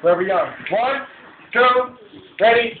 Forever young. One, two, ready.